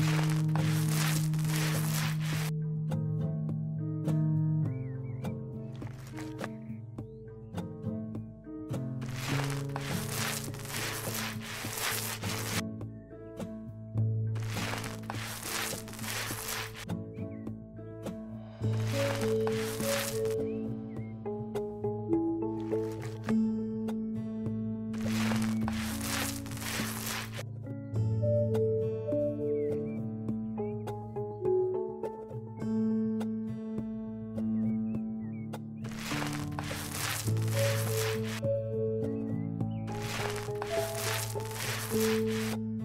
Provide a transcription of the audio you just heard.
Mm-hmm. うん。